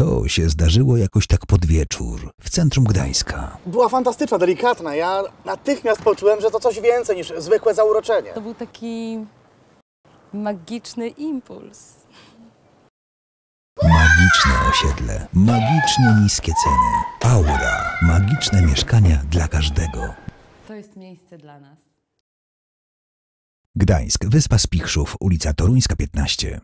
To się zdarzyło jakoś tak pod wieczór w centrum Gdańska. Była fantastyczna, delikatna. Ja natychmiast poczułem, że to coś więcej niż zwykłe zauroczenie. To był taki magiczny impuls. Magiczne osiedle, magicznie niskie ceny. Aura, magiczne mieszkania dla każdego. To jest miejsce dla nas. Gdańsk, Wyspa Spichrzów, ulica Toruńska 15.